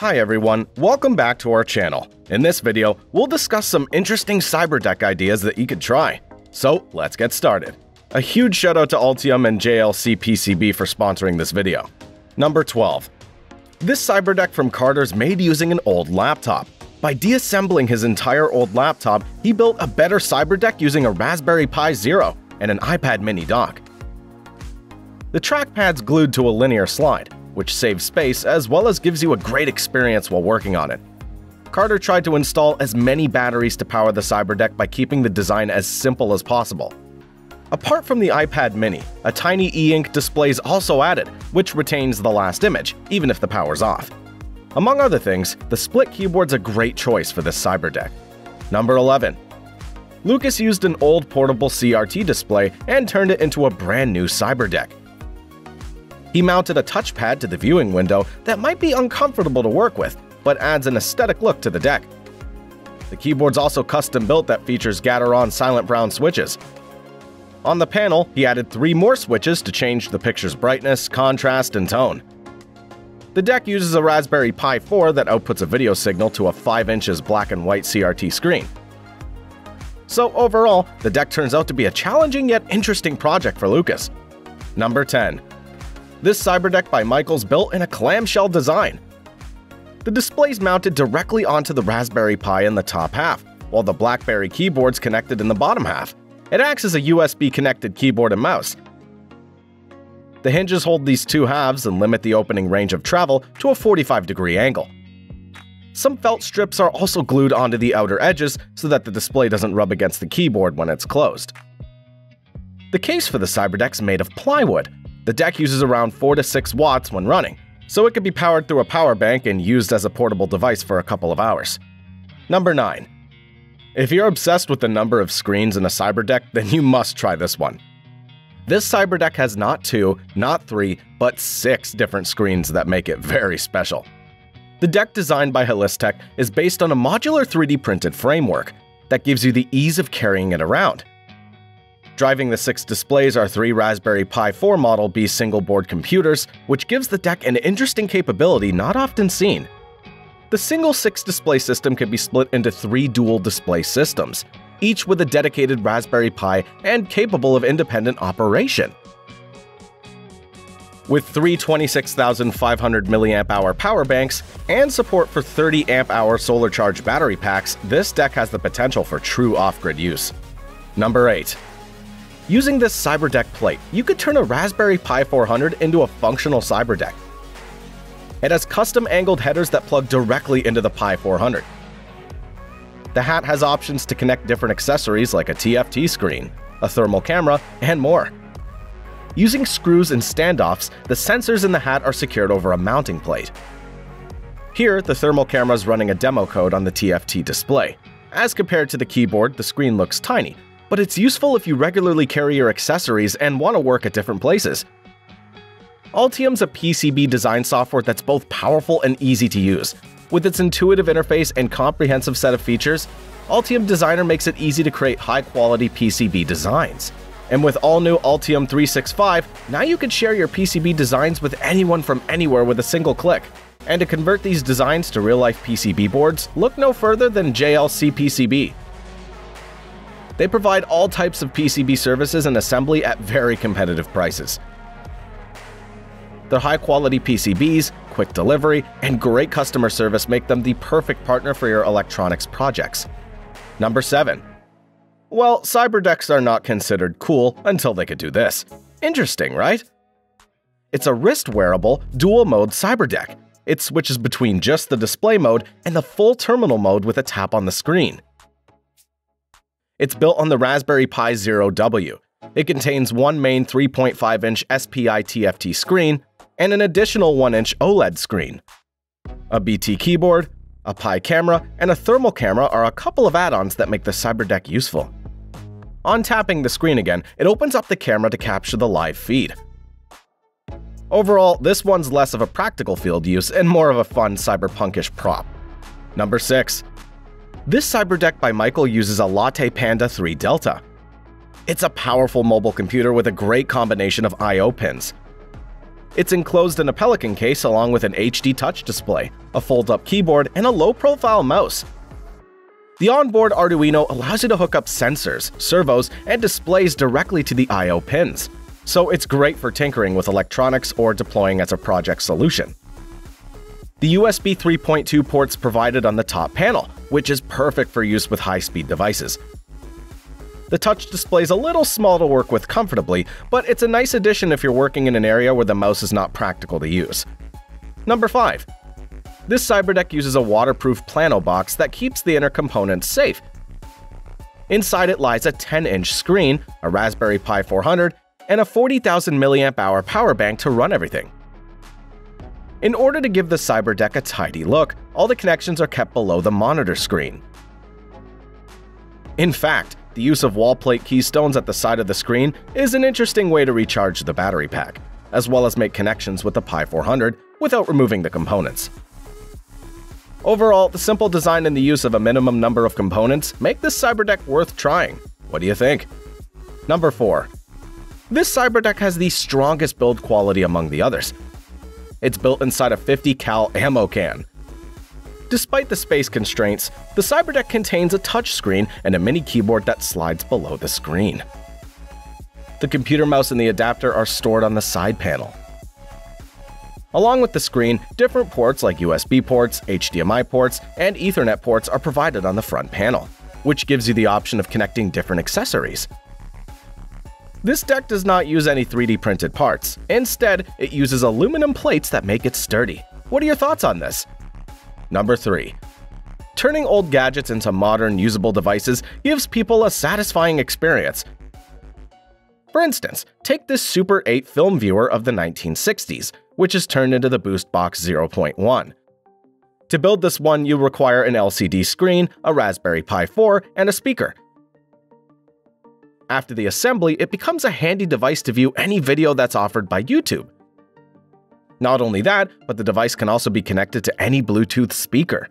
Hi everyone, welcome back to our channel. In this video, we'll discuss some interesting cyberdeck ideas that you could try. So let's get started. A huge shout out to Altium and JLC PCB for sponsoring this video. Number 12. This cyberdeck from Carter's made using an old laptop. By deassembling his entire old laptop, he built a better cyberdeck using a Raspberry Pi Zero and an iPad mini dock. The trackpad's glued to a linear slide, which saves space as well as gives you a great experience while working on it. Carter tried to install as many batteries to power the Cyberdeck by keeping the design as simple as possible. Apart from the iPad mini, a tiny e-ink display is also added, which retains the last image, even if the power's off. Among other things, the split keyboard's a great choice for this Cyberdeck. Number 11. Lucas used an old portable CRT display and turned it into a brand new Cyberdeck. He mounted a touchpad to the viewing window that might be uncomfortable to work with, but adds an aesthetic look to the deck. The keyboard's also custom built that features Gateron Silent Brown switches. On the panel, he added three more switches to change the picture's brightness, contrast, and tone. The deck uses a Raspberry Pi 4 that outputs a video signal to a 5 inches black and white CRT screen. So overall, the deck turns out to be a challenging yet interesting project for Lucas. Number 10. This Cyberdeck by Michael's built in a clamshell design. The display's mounted directly onto the Raspberry Pi in the top half, while the BlackBerry keyboard's connected in the bottom half. It acts as a USB-connected keyboard and mouse. The hinges hold these two halves and limit the opening range of travel to a 45-degree angle. Some felt strips are also glued onto the outer edges so that the display doesn't rub against the keyboard when it's closed. The case for the Cyberdeck's made of plywood, the deck uses around 4 to 6 watts when running, so it could be powered through a power bank and used as a portable device for a couple of hours. Number 9. If you're obsessed with the number of screens in a Cyberdeck, then you must try this one. This Cyberdeck has not two, not three, but six different screens that make it very special. The deck designed by Helistech is based on a modular 3D printed framework that gives you the ease of carrying it around. Driving the six displays are three Raspberry Pi 4 Model B single board computers, which gives the deck an interesting capability not often seen. The single six display system can be split into three dual display systems, each with a dedicated Raspberry Pi and capable of independent operation. With three 26,500 mAh power banks and support for 30 Ah solar charge battery packs, this deck has the potential for true off grid use. Number 8. Using this CyberDeck plate, you could turn a Raspberry Pi 400 into a functional CyberDeck. It has custom angled headers that plug directly into the Pi 400. The hat has options to connect different accessories like a TFT screen, a thermal camera, and more. Using screws and standoffs, the sensors in the hat are secured over a mounting plate. Here, the thermal camera is running a demo code on the TFT display. As compared to the keyboard, the screen looks tiny, but it's useful if you regularly carry your accessories and want to work at different places. Altium's a PCB design software that's both powerful and easy to use. With its intuitive interface and comprehensive set of features, Altium Designer makes it easy to create high-quality PCB designs. And with all new Altium 365, now you can share your PCB designs with anyone from anywhere with a single click. And to convert these designs to real-life PCB boards, look no further than JLC PCB. They provide all types of PCB services and assembly at very competitive prices. Their high quality PCBs, quick delivery, and great customer service make them the perfect partner for your electronics projects. Number 7. Well, cyberdecks are not considered cool until they could do this. Interesting, right? It's a wrist wearable, dual mode cyberdeck. It switches between just the display mode and the full terminal mode with a tap on the screen. It's built on the Raspberry Pi Zero W. It contains one main 3.5 inch SPI TFT screen and an additional 1 inch OLED screen. A BT keyboard, a Pi camera, and a thermal camera are a couple of add ons that make the CyberDeck useful. On tapping the screen again, it opens up the camera to capture the live feed. Overall, this one's less of a practical field use and more of a fun cyberpunkish prop. Number 6. This cyberdeck by Michael uses a LattePanda 3 Delta. It's a powerful mobile computer with a great combination of I.O. pins. It's enclosed in a Pelican case along with an HD touch display, a fold-up keyboard, and a low-profile mouse. The onboard Arduino allows you to hook up sensors, servos, and displays directly to the I.O. pins, so it's great for tinkering with electronics or deploying as a project solution. The USB 3.2 port's provided on the top panel, which is perfect for use with high-speed devices. The touch display is a little small to work with comfortably, but it's a nice addition if you're working in an area where the mouse is not practical to use. Number 5. This CyberDeck uses a waterproof plano box that keeps the inner components safe. Inside it lies a 10-inch screen, a Raspberry Pi 400, and a 40,000 mAh power bank to run everything. In order to give the CyberDeck a tidy look, all the connections are kept below the monitor screen. In fact, the use of wall plate keystones at the side of the screen is an interesting way to recharge the battery pack, as well as make connections with the Pi 400 without removing the components. Overall, the simple design and the use of a minimum number of components make this CyberDeck worth trying. What do you think? Number 4. This CyberDeck has the strongest build quality among the others. It's built inside a 50 cal ammo can. Despite the space constraints, the CyberDeck contains a touchscreen and a mini keyboard that slides below the screen. The computer mouse and the adapter are stored on the side panel. Along with the screen, different ports like USB ports, HDMI ports, and Ethernet ports are provided on the front panel, which gives you the option of connecting different accessories. This deck does not use any 3D printed parts. Instead, it uses aluminum plates that make it sturdy. What are your thoughts on this? Number 3. Turning old gadgets into modern, usable devices gives people a satisfying experience. For instance, take this Super 8 film viewer of the 1960s which is turned into the Boost Box 0.1. To build this one, you require an LCD screen, a Raspberry Pi 4, and a speaker. After the assembly, it becomes a handy device to view any video that's offered by YouTube. Not only that, but the device can also be connected to any Bluetooth speaker.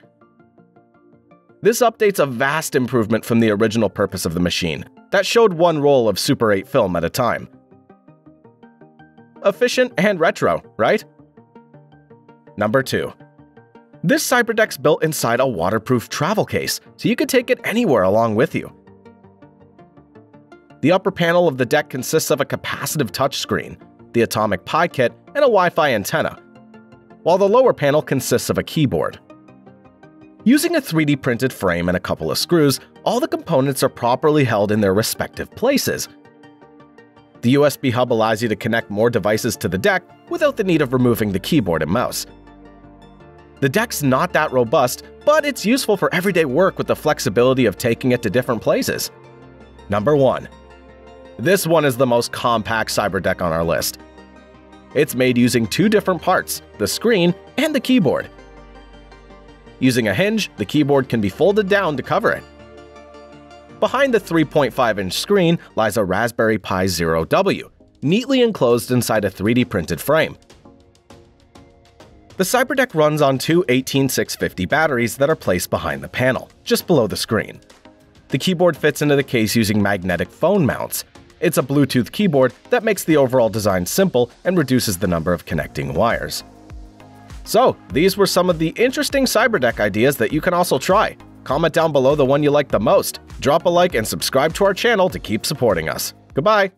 This update's a vast improvement from the original purpose of the machine, that showed one roll of Super 8 film at a time efficient, and retro, right? Number 2. This CyberDeck's built inside a waterproof travel case, so you can take it anywhere along with you. The upper panel of the deck consists of a capacitive touchscreen, the Atomic Pi kit, and a Wi-Fi antenna, while the lower panel consists of a keyboard. Using a 3D printed frame and a couple of screws, all the components are properly held in their respective places, the USB hub allows you to connect more devices to the deck without the need of removing the keyboard and mouse. The deck's not that robust, but it's useful for everyday work with the flexibility of taking it to different places. Number 1. This one is the most compact CyberDeck on our list. It's made using two different parts, the screen and the keyboard. Using a hinge, the keyboard can be folded down to cover it. Behind the 3.5 inch screen lies a Raspberry Pi Zero W, neatly enclosed inside a 3D printed frame. The CyberDeck runs on two 18650 batteries that are placed behind the panel, just below the screen. The keyboard fits into the case using magnetic phone mounts. It's a Bluetooth keyboard that makes the overall design simple and reduces the number of connecting wires. So, these were some of the interesting CyberDeck ideas that you can also try. Comment down below the one you like the most. Drop a like and subscribe to our channel to keep supporting us. Goodbye!